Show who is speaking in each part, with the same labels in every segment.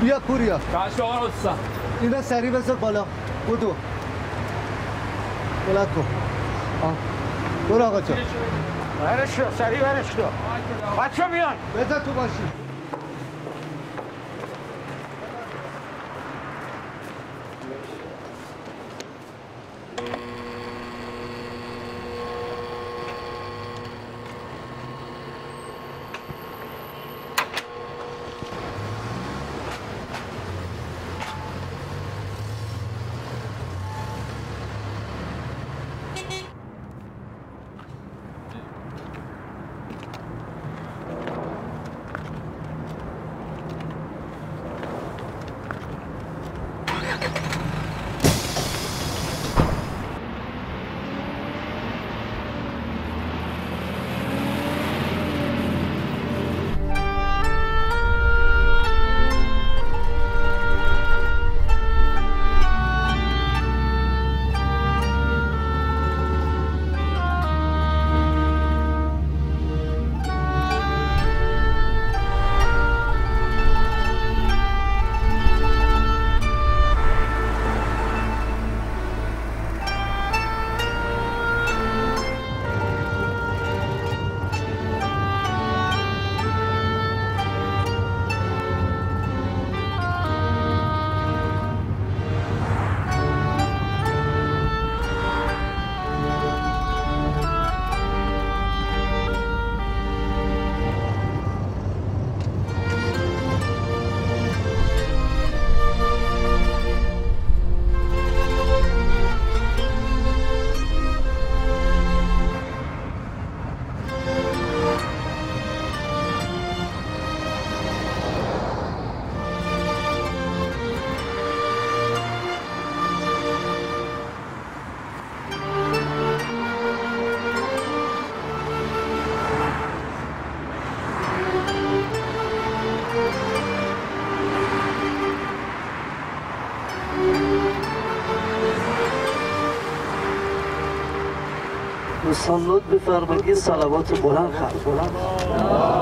Speaker 1: بیا پوریا
Speaker 2: باشه آقا استاد
Speaker 1: اینا سری بذار بالا. بودو. بلند کن. برو آقا جان.
Speaker 3: برش رو سریع برش رو بچه بیان.
Speaker 1: بذار تو باشی.
Speaker 4: مسلط بفرمایید. صلوات بلند خلق.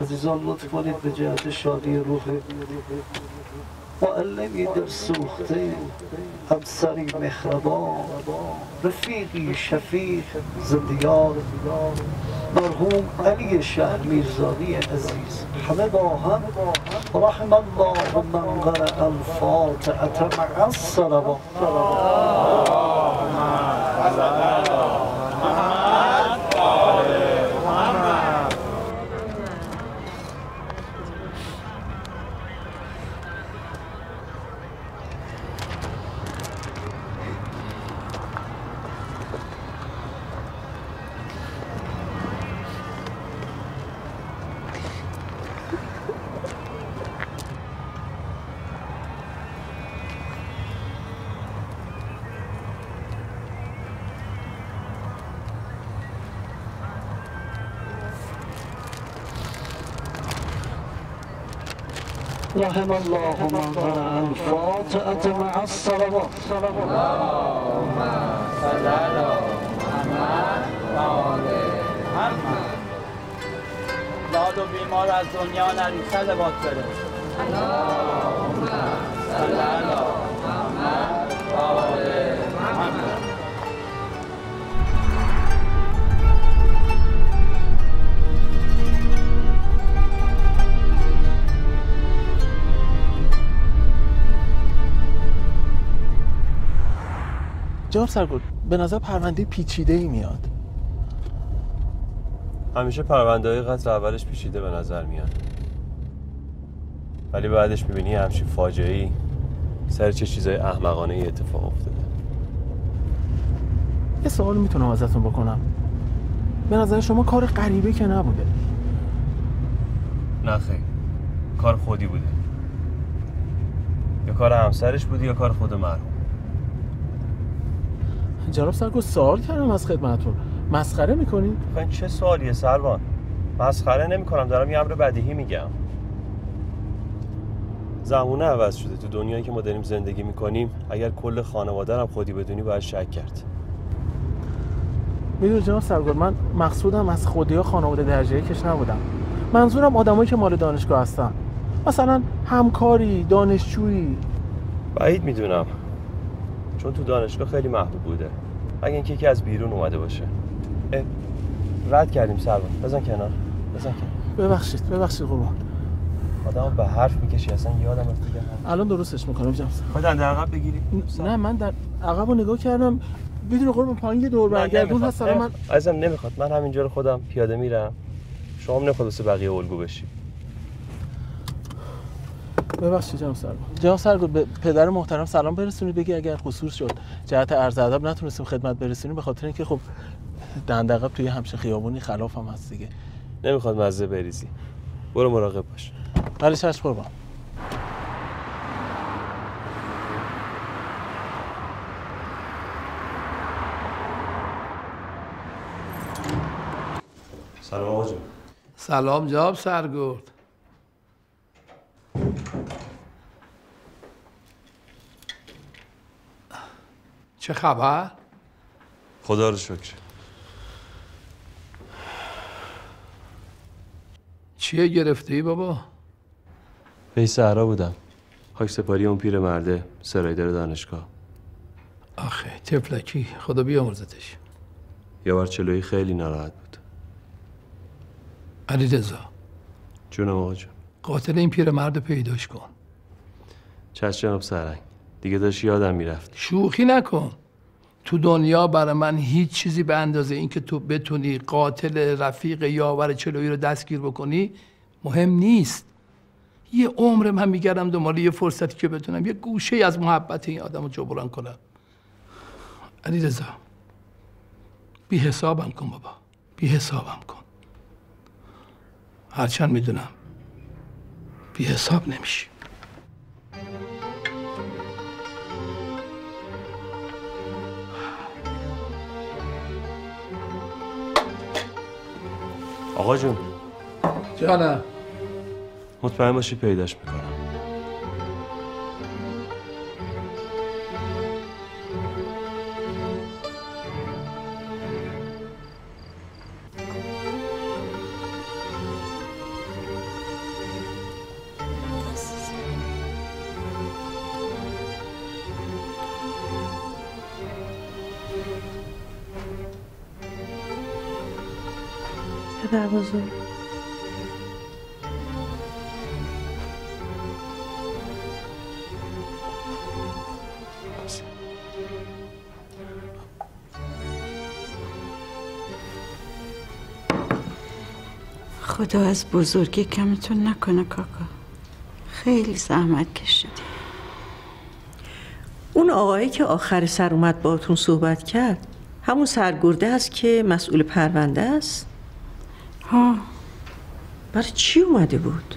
Speaker 4: عزیزان لطف کنید به جهت شادی روح معلمی در سوخته همسری مهربان رفیقی شفیق زندیار مرحوم علی شهر میرزادی عزیز. همه با هم رحم الله من قرأ الفاتحة مع الصلوات. رحم الله من قرأ الفاتحة مع الصلوات.
Speaker 2: داد و بیمار از دنیا نری صلوات بره.
Speaker 5: جناب سرگل به نظر پرونده پیچیده ای میاد.
Speaker 6: همیشه پرونده های قتل اولش پیچیده به نظر میاد. ولی بعدش می‌بینی همچین فاجعه ای سر چه چیزای احمقانه ای اتفاق افتاده.
Speaker 5: یه سوال می‌تونم ازتون بکنم. به نظر شما کار غریبه که نبوده؟
Speaker 6: نه خیر. کار خودی بوده. یا کار همسرش بوده یا کار خود مرحوم.
Speaker 5: جناب سرگل سوال کردم از خدمتتون. مسخره می‌کنین
Speaker 6: خب این چه سوالیه سروان؟ مسخره نمی کنم دارم یه امر بدیهی میگم. زمونه عوض شده تو دنیایی که ما داریم زندگی می‌کنیم. اگر کل خانواده هم خودی بدونی باید شک کرد.
Speaker 5: می‌دونی جناب سرگل من مقصودم از خودی ها خانواده درجه کش نبودم. منظورم آدمایی که مال دانشگاه هستن. مثلا همکاری دانشجویی.
Speaker 6: بعید می‌دونم. چون تو دانشگاه خیلی محبوب بوده. اگه اینکه یکی از بیرون اومده باشه. اه، رد کردیم سروان. بزن کنار. بزن کنار.
Speaker 5: ببخشید ببخشید قربان.
Speaker 6: آدم به حرف می‌کشی اصلا یادم رفت دیگه
Speaker 5: الان درستش می‌کنم سرگل.
Speaker 6: خودت در عقب بگیری.
Speaker 5: نه من در عقب رو نگاه کردم. بدون قربان پایین یه دور برگردون هست من.
Speaker 6: ازم نمی‌خواد. من همینجا رو خودم پیاده میرم. شما هم نمی‌خواد واسه بقیه الگو بشی.
Speaker 5: ببخشید جناب سرگل جناب سرگل به پدر محترم سلام برسونید. بگی اگر خصوص شد جهت عرض ادب نتونستیم خدمت برسونیم به خاطر اینکه خب دندقب توی همچین خیابونی خلاف هم هست دیگه.
Speaker 6: نمی‌خواد مزه بریزی. برو مراقب باش.
Speaker 5: ولی چشم قربان.
Speaker 6: سلام آقا
Speaker 7: سلام جناب سرگرد. چه خبر؟
Speaker 6: خدا رو شکر.
Speaker 7: چیه گرفته ای بابا؟
Speaker 6: پی صحرا بودم. خاک سپاری اون پیر مرده سرایدار دانشگاه.
Speaker 7: آخه تفلکی. خدا بیامرزتش.
Speaker 6: یه بار چلوی خیلی ناراحت بود.
Speaker 7: علی رضا
Speaker 6: جونم آقا جون.
Speaker 7: قاتل این پیرمرد پیداش کن.
Speaker 6: چشم جناب سرنگ. دیگه داشت یادم می‌رفت.
Speaker 7: شوخی نکن. تو دنیا برای من هیچ چیزی به اندازه اینکه تو بتونی قاتل رفیق یاور چلویی رو دستگیر بکنی مهم نیست. یه عمر من میگردم دنبال یه فرصتی که بتونم یه گوشه از محبت این آدم رو جبران کنم. علی رضا بی حسابم کن بابا. بی حسابم کن. هرچند می‌دونم بی حساب نمیشی.
Speaker 6: آقا جون.
Speaker 7: جانم.
Speaker 6: مطمئن باشی پیداش می‌کنم.
Speaker 8: خدا از بزرگی کمتون نکنه کاکا. خیلی زحمت کشیدی.
Speaker 9: اون آقایی که آخر سر اومد باهاتون صحبت کرد همون سرگرده است که مسئول پرونده است؟
Speaker 8: ها.
Speaker 9: برای چی اومده بود؟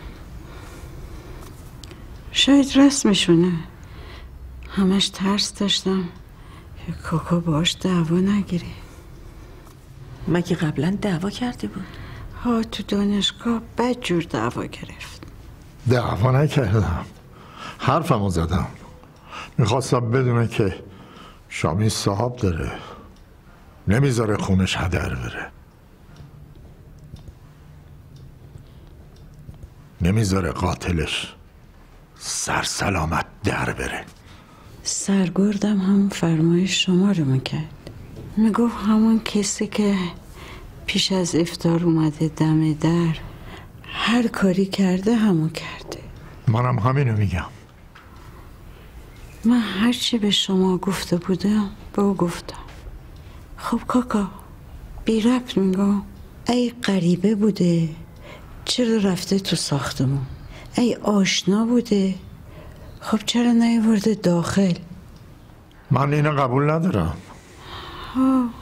Speaker 8: شاید رسمشونه. همش ترس داشتم. که کاکا باش دعوا نگیره
Speaker 9: مگه قبلا دعوا کرده بود؟
Speaker 8: ها تو دانشگاه بد جور دعوا گرفت.
Speaker 10: دعوا نکردم. حرفمو زدم. می‌خواستم بدونه که شامی صاحب داره. نمی‌ذاره خونش هدر بره. نمی‌ذاره قاتلش سرسلامت در بره.
Speaker 8: سرگردم همون فرمایش شما رو می‌کرد. می‌گفت همون کسی که پیش از افتار اومده دم در هر کاری کرده همون کرده.
Speaker 10: منم همینو میگم.
Speaker 8: من هرچی به شما گفته بودم به او گفتم. خب کاکا بی ربط میگم ای غریبه بوده چرا رفته تو ساختمون؟ ای آشنا بوده خب چرا نیورده داخل؟
Speaker 10: من اینو قبول ندارم.
Speaker 8: ها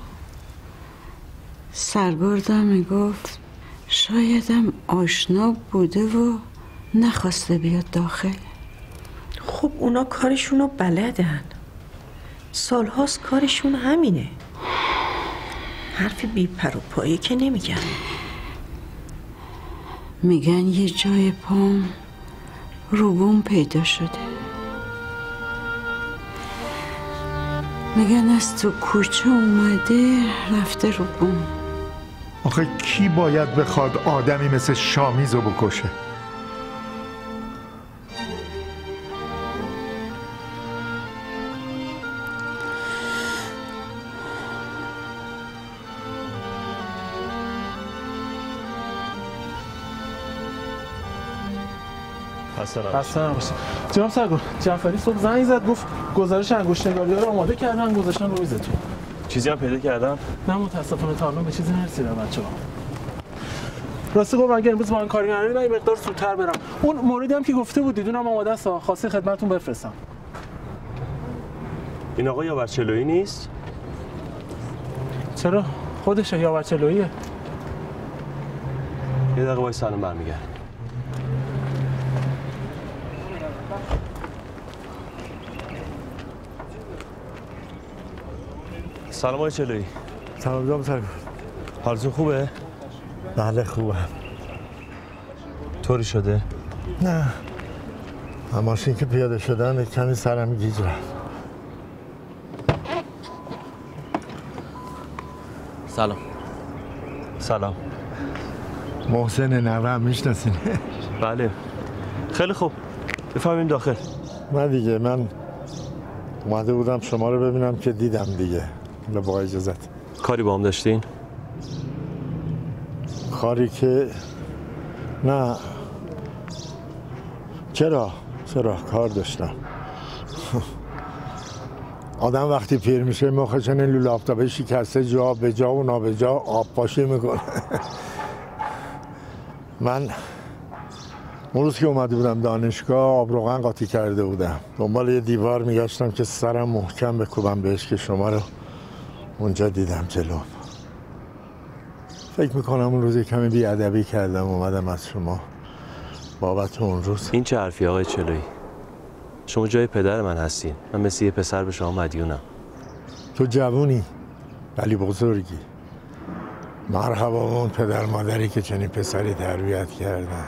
Speaker 8: سرگردم می‌گفت شایدم آشنا بوده و نخواسته بیاد داخل.
Speaker 9: خب اونا کارشونو بلدن. سالهاست کارشون همینه. حرف بی پر و پایه که نمیگن.
Speaker 8: میگن یه جای پام روبون پیدا شده. میگن از تو کوچه اومده رفته روبون.
Speaker 10: آخه کی باید بخواد آدمی مثل شامیزو بکشه؟
Speaker 5: خسته نباشی جناب سرگل جعفری صبح زنگ زد گفت گزارش انگشت نگاری رو آماده کردن گذاشتن رو میزتون.
Speaker 6: چیزی هم پیدا کردم؟
Speaker 5: نه متاسفانه تا الان به چیزی نرسیدم بچه ها راستی گفت اگه امروز با این کاری نداری من یه مقدار زودتر برم. اون موردی هم که گفته بودید اونم آماده است. خواسته خدمتتون بفرستم.
Speaker 6: این آقا یا چلویی نیست؟
Speaker 5: چرا؟ خودشه یا بچلویه
Speaker 6: یه دقیقه وای سلام برمیگرد سلام آقای چلویی
Speaker 10: سلام جام سرگرد
Speaker 6: حالتون خوبه؟
Speaker 10: بله خوبم
Speaker 6: طوری شده؟
Speaker 10: نه. ماشین که پیاده شدن کمی سرم گیج رفت
Speaker 6: سلام. سلام.
Speaker 10: محسن نوه می‌شناسین؟
Speaker 6: بله. خیلی خوب. بفهمیم داخل.
Speaker 10: من دیگه من اومده بودم شما رو ببینم که دیدم دیگه. حالا با اجازت.
Speaker 6: کاری با هم داشتین؟
Speaker 10: کاری که نه. چرا؟ چرا کار داشتم؟ آدم وقتی پیر میشه مخشن لوله آفتابه شکسته جا به جا و نابجا آب پاشی می‌کنه. من اون روز که اومده بودم دانشگاه آب روغن قاطی کرده بودم. دنبال یه دیوار میگشتم که سرم محکم بکوبم بهش که شما رو اونجا دیدم جلوم فکر می‌کنم اون روز کمی بیادبی کردم اومدم از شما. بابت اون روز.
Speaker 6: این چه حرفی آقای چلویی شما جای پدر من هستین. من مثل یه پسر به شما مدیونم.
Speaker 10: تو جوونی ولی بزرگی. مرحبا با اون پدر مادری که چنین پسری تربیت کردن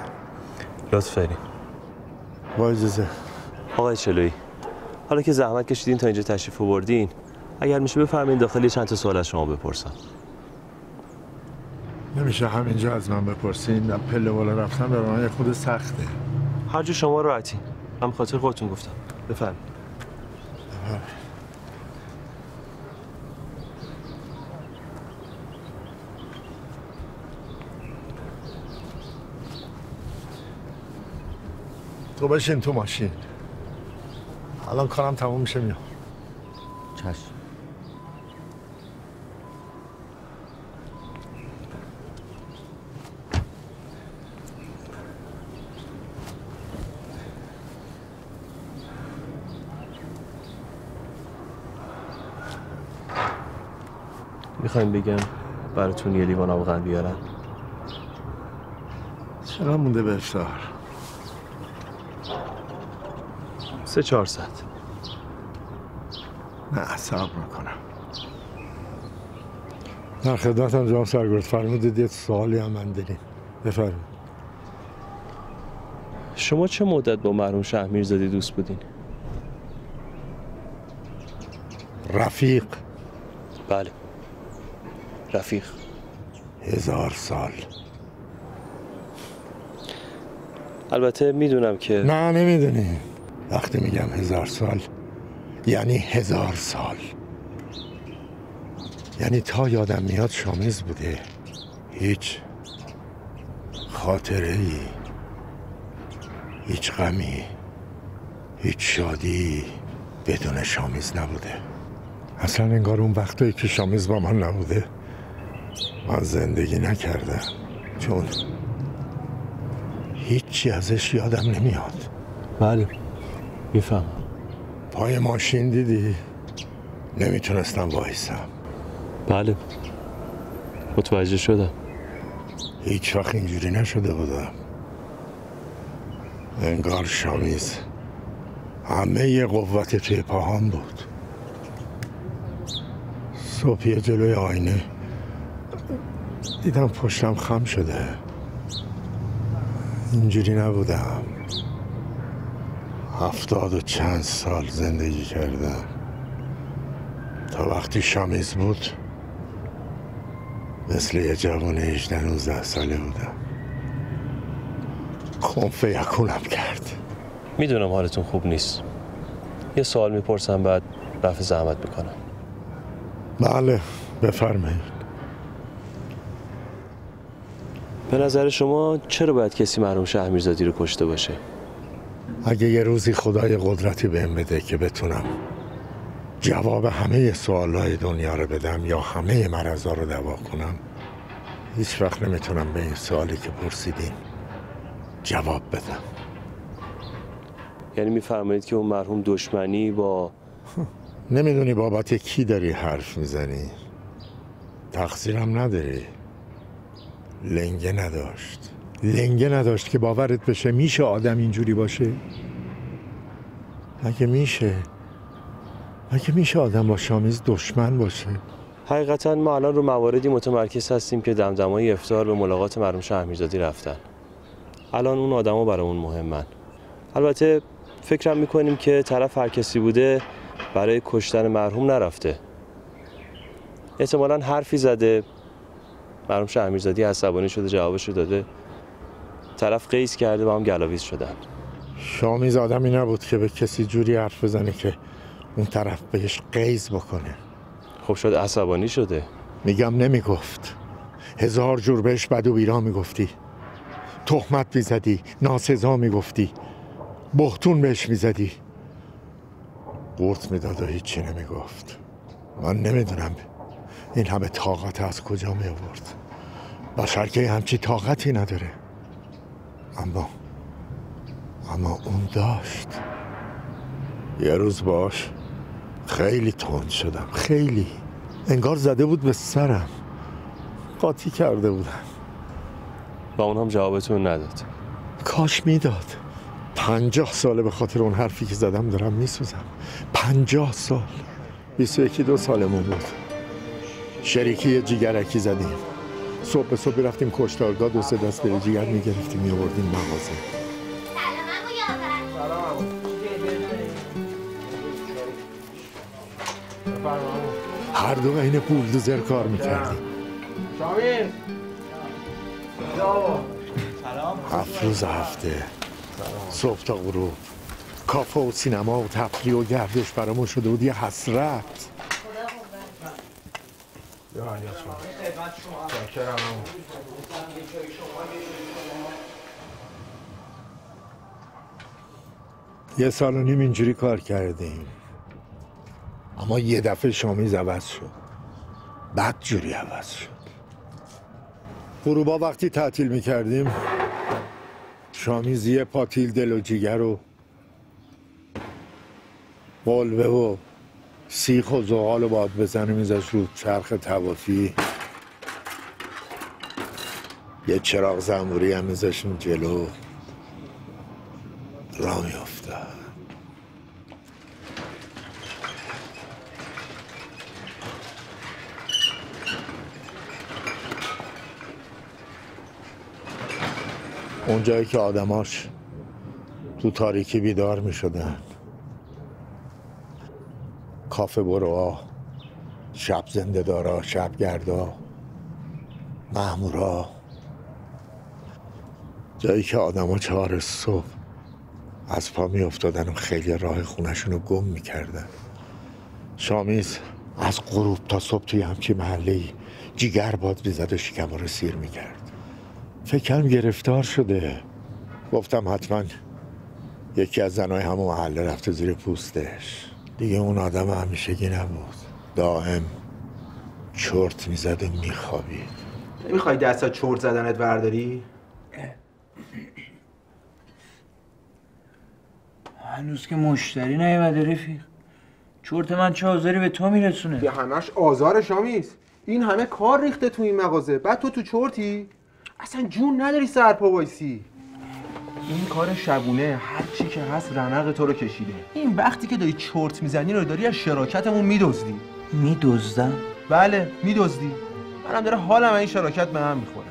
Speaker 6: لطف دارین
Speaker 10: با اجازه.
Speaker 6: آقای چلویی حالا که زحمت کشیدین تا اینجا تشریف آوردین اگر میشه بفرمایید داخل یه چند تا سوال از شما بپرسم.
Speaker 10: نمیشه همینجا از من بپرسین. در پله بالا رفتن برای من یه خود سخته.
Speaker 6: هر جو شما راحتین من خاطر خودتون گفتم. بفرمایید.
Speaker 10: تو بشین تو ماشین. الان کارم تموم میشه میام.
Speaker 6: چشم. می‌خوایم بگم براتون یه لیوان آب بیارم
Speaker 10: چقدر مونده به افطار
Speaker 6: سه چهار ساعت
Speaker 10: نه صبر می‌کنم. در خدمتم جناب سرگرد. فرمودید یه سوالی هم من داریم بفرمایید.
Speaker 6: شما چه مدت با مرحوم شهمیرزادی دوست بودین؟
Speaker 10: رفیق.
Speaker 6: بله. رفیق.
Speaker 10: هزار سال.
Speaker 6: البته می‌دونم که
Speaker 10: نه نمی‌دونی. وقتی میگم هزار سال یعنی هزار سال. یعنی تا یادم میاد شامیز بوده. هیچ خاطره ای هیچ غمی هیچ شادی بدون شامیز نبوده. اصلا انگار اون وقتایی که شامیز با من نبوده من زندگی نکردم. چون هیچی ازش یادم نمیاد.
Speaker 6: بله. میفهم.
Speaker 10: پای ماشین دیدی؟ نمی‌تونستم وایسم.
Speaker 6: بله. متوجه شدم.
Speaker 10: هیچ وقت اینجوری نشده بودم. انگار شامیز همه یه قوت توی پاهام بود. صبحی جلوی آینه. دیدم پشتم خم شده. اینجوری نبودم. هفتاد و چند سال زندگی کردم. تا وقتی شامیز بود مثل یه جوان 18 19 ساله بودم. کنفه یکونم کرد.
Speaker 6: می‌دونم حالتون خوب نیست. یه سوال می‌پرسم بعد رفع زحمت می‌کنم.
Speaker 10: بله بفرمایید.
Speaker 6: به نظر شما چرا باید کسی مرحوم شهمیرزادی رو کشته باشه؟
Speaker 10: اگه یه روزی خدای قدرتی بهم بده که بتونم جواب همه سوالهای دنیا رو بدم یا همه مرضا رو دوا کنم هیچ وقت نمی‌تونم به این سوالی که پرسیدین جواب بدم.
Speaker 6: یعنی میفرمایید که اون مرحوم دشمنی با
Speaker 10: نمی‌دونی بابت کی داری حرف می‌زنی؟ تقصیرم نداری؟ لنگه نداشت. لنگه نداشت که باورت بشه میشه آدم اینجوری باشه؟ مگه میشه؟ مگه میشه آدم با شامیز دشمن باشه؟
Speaker 6: حقیقتا ما الان رو مواردی متمرکز هستیم که دمدمای افتار به ملاقات مرحوم شهمیرزادی رفتن. الان اون آدما برامون مهمن. البته فکرم می‌کنیم که طرف هر کسی بوده برای کشتن مرحوم نرفته. احتمالا حرفی زده مرحوم شهمیرزادی عصبانی شده جوابشو داده. طرف قیس کرده و هم گلاویز شدن.
Speaker 10: شامیز آدمی نبود که به کسی جوری حرف بزنه که اون طرف بهش قیز بکنه.
Speaker 6: خب شد عصبانی شده.
Speaker 10: میگم نمی‌گفت. هزار جور بهش بد و بیرا می‌گفتی. تهمت می‌زدی ناسزا می‌گفتی. بختون بهش می‌زدی. قورت می‌داد و هیچی نمی‌گفت. من نمی‌دونم. این همه طاقت از کجا می آورد؟ بشر که همچی طاقتی نداره. اما اما اون داشت. یه روز باش خیلی تند شدم. خیلی. انگار زده بود به سرم. قاطی کرده بودم.
Speaker 6: و اون هم جوابتون نداد.
Speaker 10: کاش می‌داد. پنجاه ساله به خاطر اون حرفی که زدم دارم میسوزم. پنجاه سال. بیست و یکی دو سالمون بود. شریکی جیگرکی زدیم. صبح به صبح رفتیم کشتارگاه دو سه دست جیگر می‌گرفتیم میآوردیم مغازه. هر دو عین بولدوزر کار می‌کردیم. هفت روز هفته. صبح تا غروب. کافه و سینما و تفریح و گردش برامون شده بود. یه حسرت. یه سال و نیم اینجوری کار کردیم. اما یه دفعه شامیز عوض شد. بد جوری عوض شد. غروبا وقتی تعطیل می‌کردیم شامیز یه پاتیل دل و جیگر و قلبه و سیخ و زغال و باد بزنه میزش رو چرخ توافی. یه چراغ زنبوری هم میزشون جلو. را میافتاد اونجایی که آدماش تو تاریکی بیدار می شدن کافه بروها شب زنده دارا شب گردا. مهمورا جایی که آدما چهار صبح از پا می افتادن و خیلی راه خونشون رو گم می کردن شامیز از غروب تا صبح توی همچی محله جیگر باد می‌زد و شکم رو سیر می کرد فکرم گرفتار شده. گفتم حتما یکی از زنهای همون محله رفته زیر پوستش. دیگه اون آدم همیشگی نبود. دائم چرت می‌زد و میخوابید.
Speaker 11: نمی‌خوای دستا چرت زدنت برداری؟
Speaker 2: هنوز که مشتری نیومده رفیق. چرت من چه آزاری به تو میرسونه؟
Speaker 11: یه همش آزار شامیز این همه کار ریخته تو این مغازه. بعد تو تو چرتی؟ اصلا جون نداری سرپا وایسی. این کار شبونه هر چی که هست رمق تو رو کشیده. این وقتی که داری چرت می‌زنی رو داری از شراکتمون میدزدی.
Speaker 2: میدزدم؟
Speaker 11: بله میدزدی. منم داره حالم این شراکت به هم می‌خوره.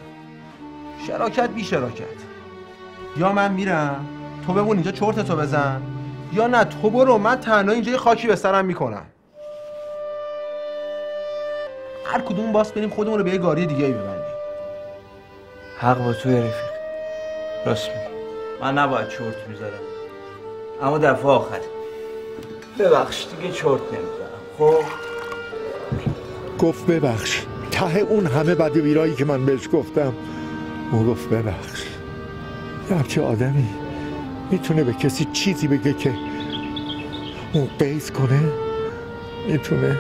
Speaker 11: شراکت بی شراکت. یا من میرم تو بمون اینجا چرت تو بزن یا نه تو برو من تنها اینجا یه خاکی به سرم می‌کنم. هر کدوم باس بریم خودمون رو به یه گاری دیگه ای ببندیم.
Speaker 2: حق با توی رفیق. راست میگی. من نباید چرت می‌زدم. اما دفعه آخر. ببخش دیگه چرت نمی‌زنم خب؟
Speaker 10: گفت ببخش. ته اون همه بد و بیرایی که من بهش گفتم. اون گفت ببخش. یه همچه آدمی. می‌تونه به کسی چیزی بگه که اون قیز کنه؟ می‌تونه.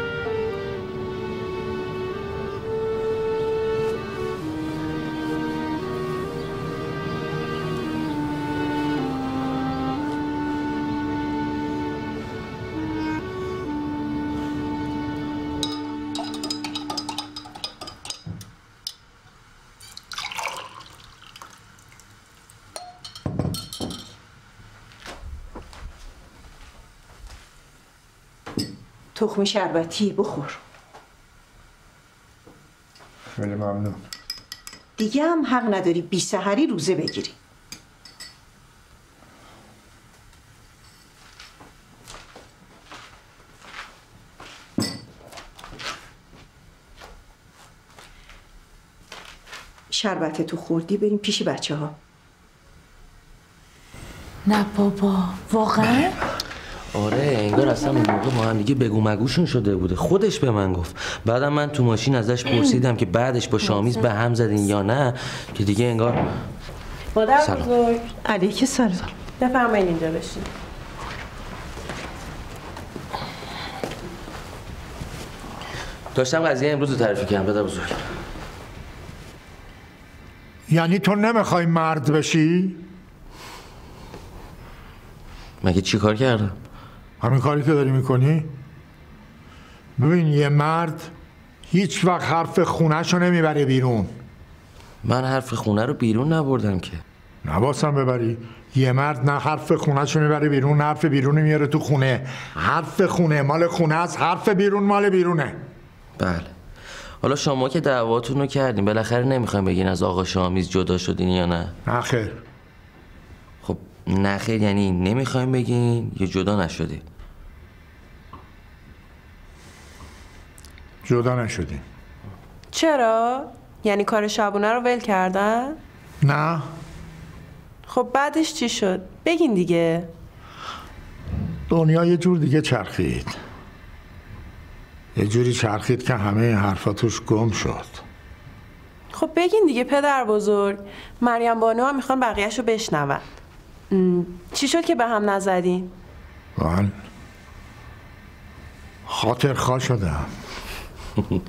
Speaker 9: تخم شربتی بخور.
Speaker 10: خیلی ممنون.
Speaker 9: دیگه هم حق نداری بی سحری روزه بگیری. شربت تو خوردی؟ بریم پیش بچه ها
Speaker 8: نه بابا واقعا؟
Speaker 12: آره انگار اصلا اون موقع با هم دیگه بگو مگوشون شده بوده خودش به من گفت بعدم من تو ماشین ازش پرسیدم که بعدش با شامیز به هم زدین یا نه که دیگه انگار
Speaker 9: مادر
Speaker 12: سلام.
Speaker 9: بزرگ علیک سلام بفرمایید اینجا بشین
Speaker 12: داشتم قضیه امروز رو تعریف کردم پدر بزرگ
Speaker 10: یعنی تو نمی‌خوای مرد بشی؟
Speaker 12: مگه چی کار کردم؟
Speaker 10: همین کاری که داری می‌کنی؟ ببین یه مرد هیچ وقت حرف خونهشو نمی‌بره بیرون.
Speaker 12: من حرف خونه رو بیرون نبردم که.
Speaker 10: نباسم ببری. یه مرد نه حرف خونهشو می‌بره بیرون نه حرف بیرون میاره تو خونه. حرف خونه مال خونه است حرف بیرون مال بیرونه.
Speaker 12: بله. حالا شما که دعواتون رو کردین بالاخره نمی‌خوایم بگین از آقا شامیز جدا شدین یا نه؟
Speaker 10: نه خیر
Speaker 12: خب نه خیر یعنی نمی‌خوایم بگین یا جدا نشدین
Speaker 10: جدا نشدیم
Speaker 13: چرا؟ یعنی کار شبونه رو ول کردن؟
Speaker 10: نه.
Speaker 13: خب بعدش چی شد؟ بگین دیگه.
Speaker 10: دنیا یه جور دیگه چرخید. یه جوری چرخید که همه این حرفا توش گم شد.
Speaker 13: خب بگین دیگه پدر بزرگ. مریم بانو هم می‌خوان بقیهش رو بشنون. م، چی شد که به هم نزدین؟
Speaker 10: من خاطر خواه شدم.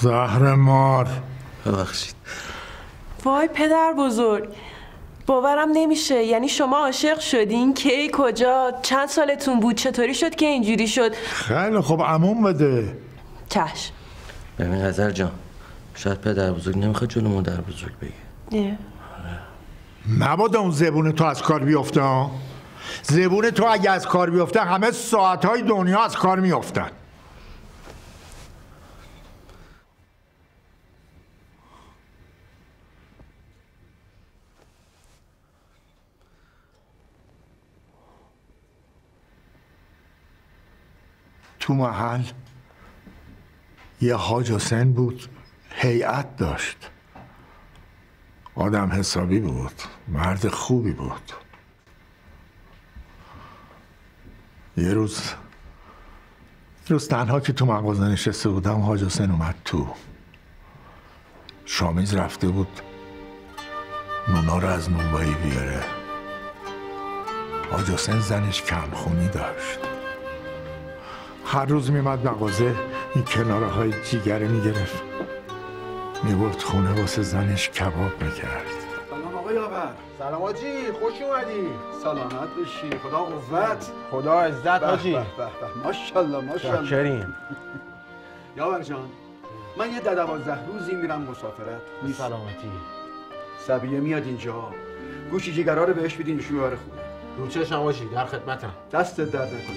Speaker 10: زهر مار.
Speaker 12: ببخشید.
Speaker 13: وای پدر بزرگ باورم نمیشه. یعنی شما عاشق شدین کی کجا چند سالتون بود چطوری شد که اینجوری شد؟
Speaker 10: خیلی خب عموم بده.
Speaker 13: چشم.
Speaker 12: ببین غزل جان شاید پدر بزرگ نمی‌خواد جلو مادر بزرگ بگه.
Speaker 10: مبادا اون زبون تو از کار بیفته. زبون تو اگه از کار بیفته همه ساعتهای دنیا از کار میافتن تو محل یه حاج حسین بود هیئت داشت آدم حسابی بود مرد خوبی بود. یه روز یه روز تنها که تو مغازه نشسته بودم حاج حسین اومد تو. شامیز رفته بود نونا رو از نونوایی بیاره. حاج حسین زنش کمخونی داشت. هر روز میمد مغازه این کناره های جیگره می‌گرفت. می‌برد خونه واسه زنش کباب می‌کرد.
Speaker 14: سلام آقای آور
Speaker 11: سلام آجی خوش اومدی.
Speaker 14: سلامت بشی. خدا قوت.
Speaker 11: خدا عزت حاجی
Speaker 14: ماشاءالله ماشاءالله.
Speaker 11: شاکریم
Speaker 14: یاور جان من یه ده دوازده روزی میرم مسافرت.
Speaker 11: سلامتی
Speaker 14: سبیه میاد اینجا. گوشی جگرها رو بهش بدین نشون ببره خونه.
Speaker 11: رو چشم آجی در خدمتم.
Speaker 14: دستت درد نکنه.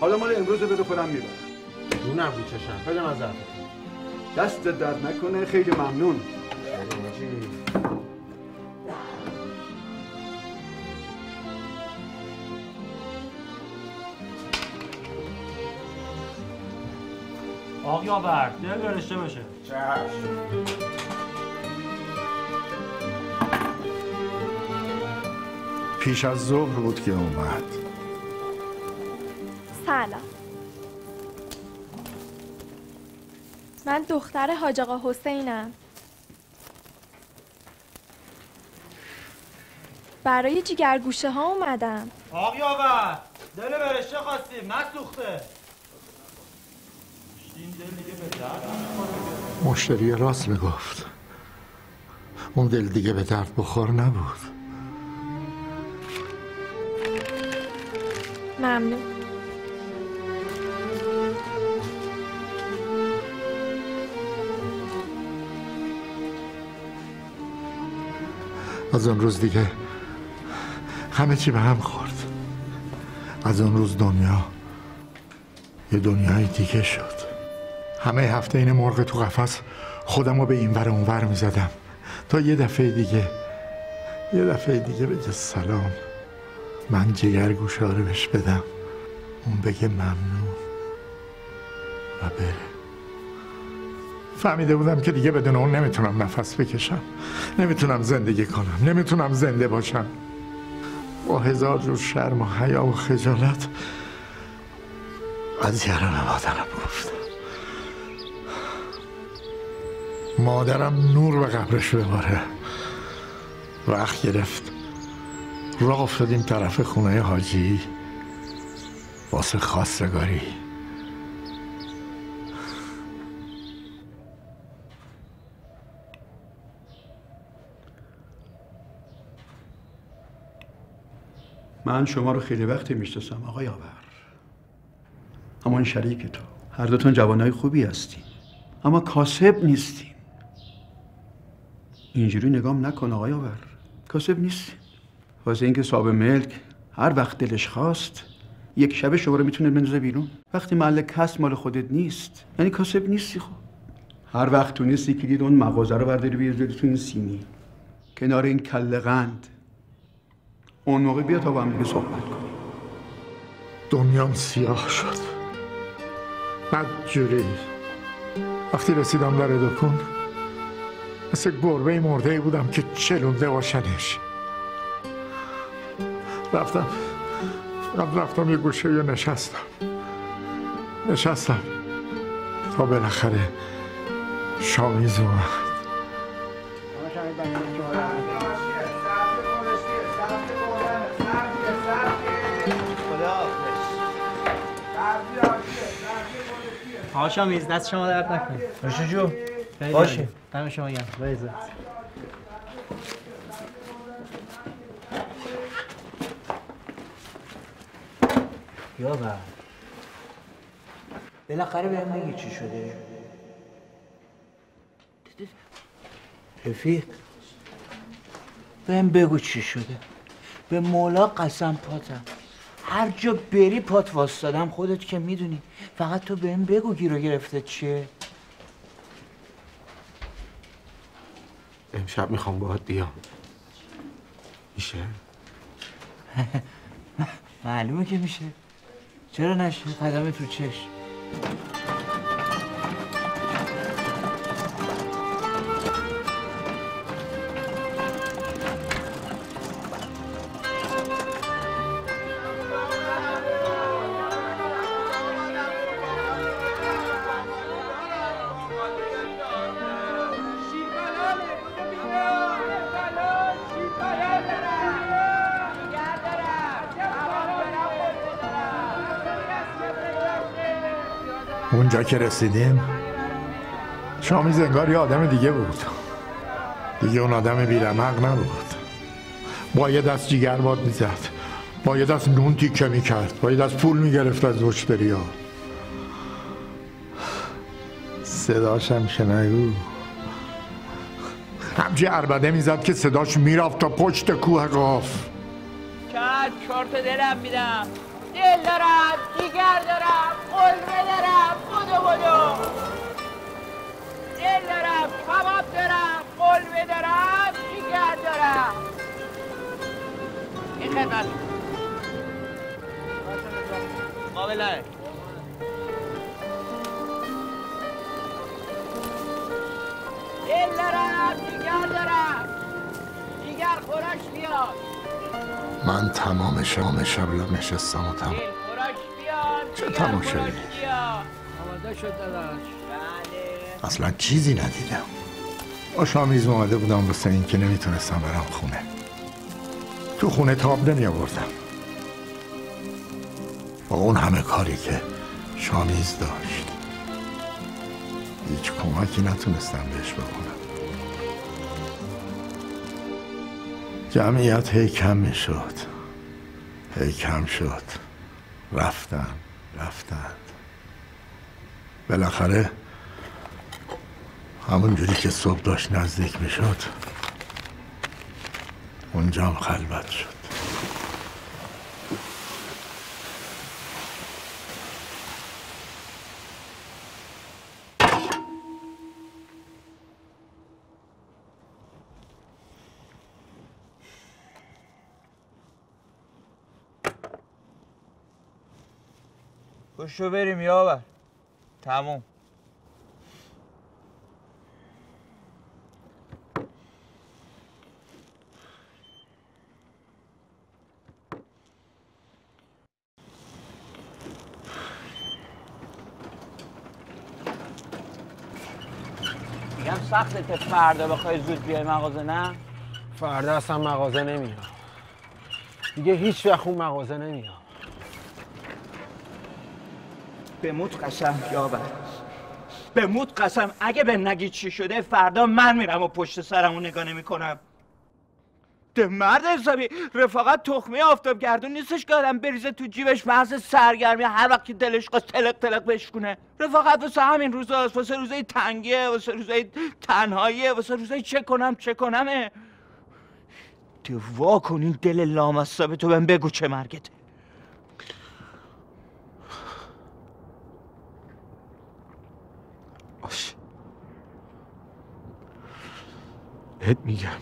Speaker 14: حالا مال امروز رو بده خودم می‌برم.
Speaker 11: جونم رو چشم. خیلی
Speaker 14: دستت درد نکنه خیلی ممنون.
Speaker 15: آقی آور دل برشته بشه
Speaker 10: پیش از ظهر بود که اومد.
Speaker 16: سلام. من دختر حاج آقا حسینم. برای جیگرگوشه ها اومدم.
Speaker 15: آقی آور دل برشته خواستی؟ مسوخته این دل دیگه به درد نمی‌خوره.
Speaker 10: مشتری راست می‌گفت. اون دل دیگه به درد بخور نبود.
Speaker 16: ممنون.
Speaker 10: از اون روز دیگه همه چی به هم خورد. از اون روز دنیا یه دنیای دیگه شد. همه هفته این مرغ تو قفس خودم رو به این ور اون ور می زدم تا یه دفعه دیگه یه دفعه دیگه بگه سلام من جگر گوشه رو بهش بدم. اون بگه ممنون و بره. فهمیده بودم که دیگه بدون اون نمی‌تونم نفس بکشم. نمی‌تونم زندگی کنم. نمی‌تونم زنده باشم. با هزار جور شرم و حیا و خجالت از یارم مادرم گفتم. مادرم نور به قبرش بباره وقت گرفت. راه افتادیم طرف خونه حاجی. واسه خواستگاری.
Speaker 14: من شما رو خیلی وقتی می‌شناسم آقای آور. اما این شریک تو. هر دوتون جوانای خوبی هستین. اما کاسب نیستین. اینجوری نگام نکن آقای آور. کاسب نیستین. واسه اینکه صاحب ملک هر وقت دلش خواست یک شبه شما رو می‌تونه بندازه بیرون. وقتی محل کسب مال خودت نیست. یعنی کاسب نیستی خب. هر وقت تونستی کلید اون مغازه رو برداری بیاری تو این سینی. کنار این کله قند. اون موقع بیا تا با هم دیگه صحبت کنیم.
Speaker 10: دنیام سیاه شد. بد جوری. وقتی رسیدم در دکون مثل گربه مرده بودم که چلونده باشنش رفتم. رفتم, رفتم یه گوشه یه نشستم. نشستم. تا بالاخره شامیز اومد.
Speaker 17: آقا میز دست شما درد نکنه.
Speaker 2: باشه جو. باشه.
Speaker 17: دم شما گرم. با عزت
Speaker 2: یا با بالاخره بهم بگی چی شده. رفیق بهم بگو چی شده. به مولا قسم پاتم. هر جا بری پات واسدادم خودت که می‌دونی. فقط تو بهم بگو گیر و گرفته چیه.
Speaker 11: امشب می‌خوام باهات بیام. میشه؟
Speaker 2: معلومه که میشه. چرا نشه؟ قدم تو چشم.
Speaker 10: اونجا که رسیدیم شامیز انگار یه آدم دیگه بود. دیگه اون آدم بیرمق نبود. با یه دست جیگر باد می‌زد. با یه دست نون تیکه می‌کرد. با یه دست پول می‌گرفت از مشتری ها. صداشم شنگو همچی عربده می‌زد که صداش می‌رفت تا پشت کوه قاف.
Speaker 2: چند چرت دلم میدم. دل دارم دیگر دارم قلبه دارم. بودو دل دارم کباب دارم قلبه دارم دیگر دارم. این خدمت. قابله دل دارم دیگر دارم. دیگر خورش بیاد
Speaker 10: من تمام شام شب نشستم و تمام چه تماشایی.
Speaker 7: داداش.
Speaker 10: اصلا چیزی ندیدم. با شامیز اومده بودم واسه این که نمی‌تونستم برم خونه. تو خونه تاب نمی آوردم با اون همه کاری که شامیز داشت. هیچ کمکی نتونستم بهش بکنم. جمعیت هی کم می شد هی کم شد. رفتن رفتن بالاخره همون جوری که صبح داشت نزدیک می شد اونجا هم خلوت شد.
Speaker 2: پشتو بریم یاور. تموم. میگم سخته که فردا بخوای زود بیای مغازه نه؟
Speaker 11: فردا اصلا مغازه نمیام دیگه هیچ وقت اون مغازه نمیام
Speaker 2: بموت قسم یاور بموت قسم اگه به نگی چی شده فردا من میرم و پشت سرمو نگاه نمی کنم ده مرد حسابی رفاقت تخمه آفتاب گردون نیستش که آدم بریزه تو جیبش محض سرگرمی هر وقت که دلش خواست تلق تلق بشکونه رفاقت واسه همین روزاست واسه روزای تنگیه واسه روزای تنهاییه واسه روزای چه کنم چه کنمه. تو وا کن این دل تو بهم بگو چه مرگته.
Speaker 11: بهت میگم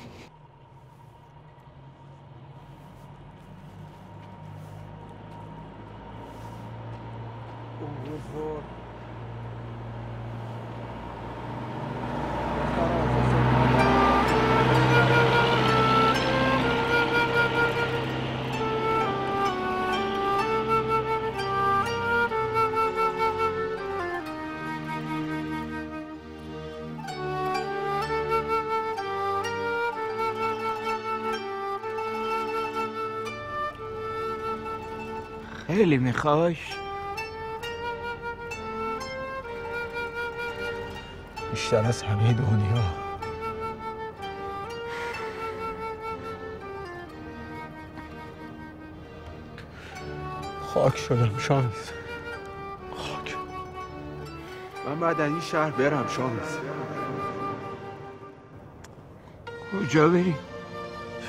Speaker 2: خیلی میخواش
Speaker 11: بیشتر از همه دنیا. خاک شدم شامیز خاک. من بعد از این شهر برم شامیز
Speaker 2: کجا بریم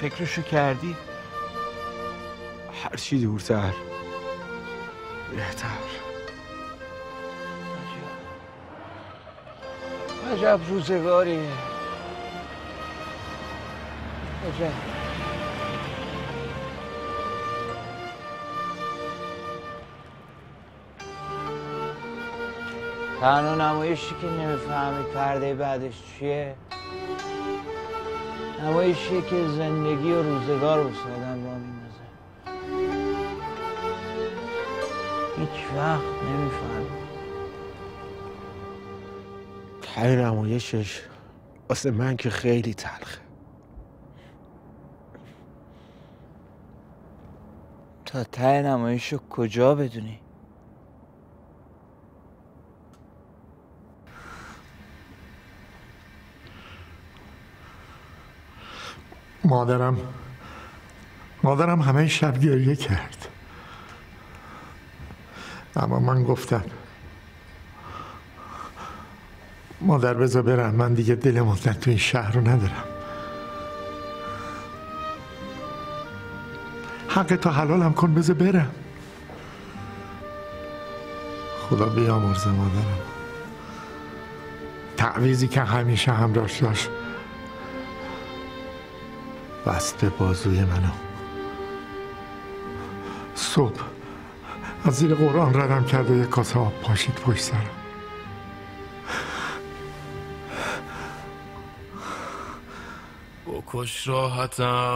Speaker 2: فکرشو کردی؟
Speaker 11: هر چی دورتر بهتر.
Speaker 2: عجب روزگاری. عجب. تنها نمایشی که نمی‌فهمی پرده بعدش چیه؟ نمایشی که زندگی و روزگار آدم با هیچ وقت نمیفهم
Speaker 11: تای نمایشش واسه من که خیلی تلخه.
Speaker 2: تا تای نمایش رو کجا بدونی؟
Speaker 10: مادرم مادرم همه شب گریه کرد. اما من گفتم مادر بذار برم من دیگه دل مدت تو این شهر رو ندارم. حق تو حلالم کن بذار برم. خدا بیامرزه مادرم. تعویزی که همیشه همراش داشت. بست بازوی منو. صبح. از زیر قرآن ردم کرد و یک کاسه آب پاشید پشت سرم.
Speaker 18: بکش راحتم.